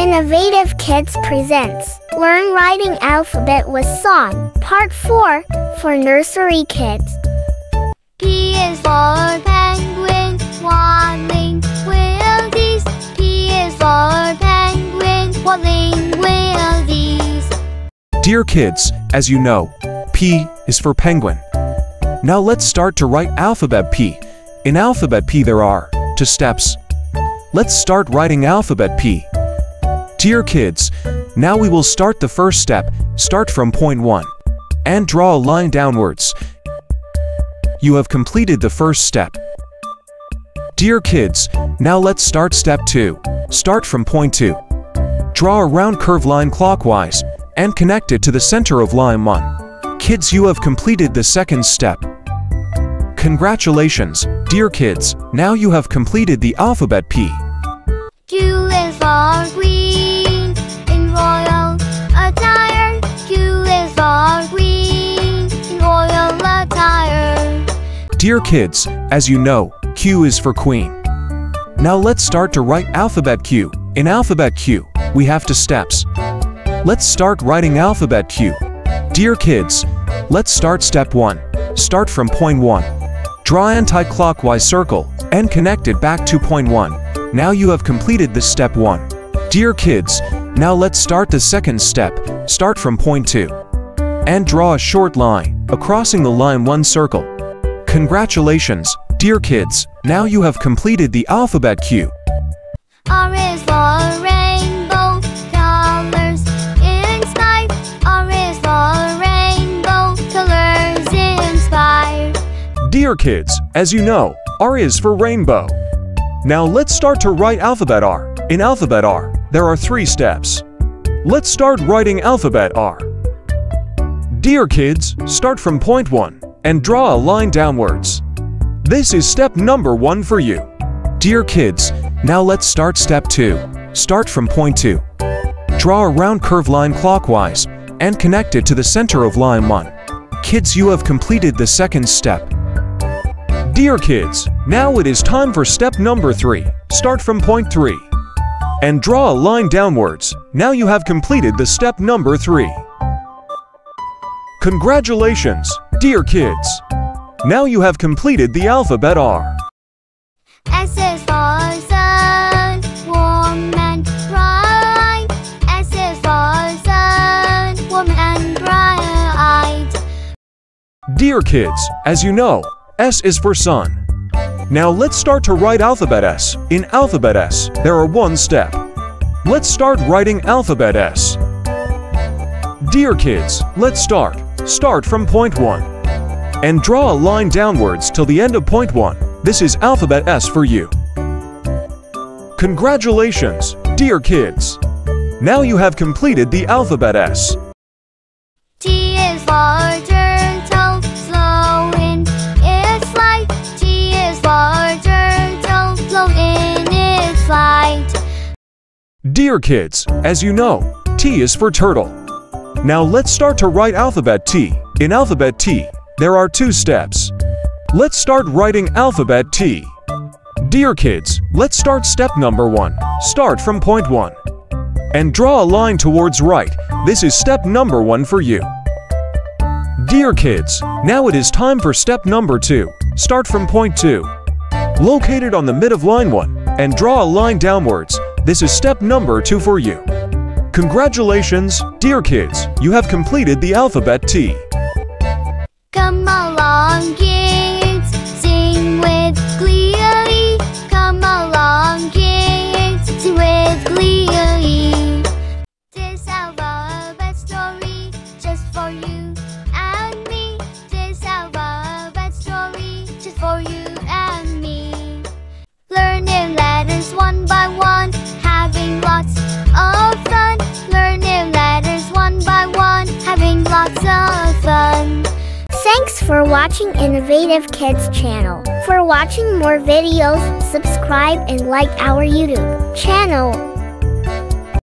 Innovative Kids presents Learn Writing Alphabet with Song, Part 4 for Nursery Kids. P is for penguin, waddling wildies. P is for penguin, waddling wildies. Dear kids, as you know, P is for penguin. Now let's start to write alphabet P. In alphabet P there are two steps. Let's start writing alphabet P. Dear kids, now we will start the first step, start from point 1, and draw a line downwards. You have completed the first step. Dear kids, now let's start step 2, start from point 2. Draw a round curved line clockwise, and connect it to the center of line 1. Kids, you have completed the second step. Congratulations, dear kids, now you have completed the alphabet P. Q is for queen Dear kids, as you know, Q is for Queen. Now let's start to write alphabet Q. In alphabet Q, we have two steps. Let's start writing alphabet Q. Dear kids, let's start step 1. Start from point 1. Draw anti-clockwise circle and connect it back to point 1. Now you have completed this step 1. Dear kids, now let's start the second step. Start from point 2. And draw a short line, crossing the line 1 circle. Congratulations, dear kids, now you have completed the alphabet Q. R is for rainbow colors in sky. R is for rainbow colors in sky. Dear kids, as you know, R is for rainbow. Now let's start to write alphabet R. In alphabet R, there are three steps. Let's start writing alphabet R. Dear kids, start from point 1 and draw a line downwards. This is step number 1 for you. Dear kids, now let's start step 2. Start from point 2. Draw a round curved line clockwise and connect it to the center of line 1. Kids, you have completed the second step. Dear kids, now it is time for step number 3. Start from point 3 and draw a line downwards. Now you have completed the step number 3. Congratulations, dear kids! Now you have completed the alphabet R. S is for sun, warm and bright. S is for sun, warm and bright. Dear kids, as you know, S is for sun. Now let's start to write alphabet S. In alphabet S, there are one step. Let's start writing alphabet S. Dear kids, let's start. Start from point 1. And draw a line downwards till the end of point 1. This is alphabet S for you. Congratulations, dear kids! Now you have completed the alphabet S. T is for turtle, slow its flight. T is for turtle, slow its flight. Dear kids, as you know, T is for turtle. Now let's start to write alphabet T. In alphabet T, there are two steps. Let's start writing alphabet T. Dear kids, let's start step number one. Start from point one. And draw a line towards right. This is step number one for you. Dear kids, now it is time for step number two. Start from point two. Located on the mid of line one, and draw a line downwards. This is step number two for you. Congratulations, dear kids, you have completed the alphabet T. for watching Innovative Kids channel. For watching more videos, subscribe and like our YouTube channel.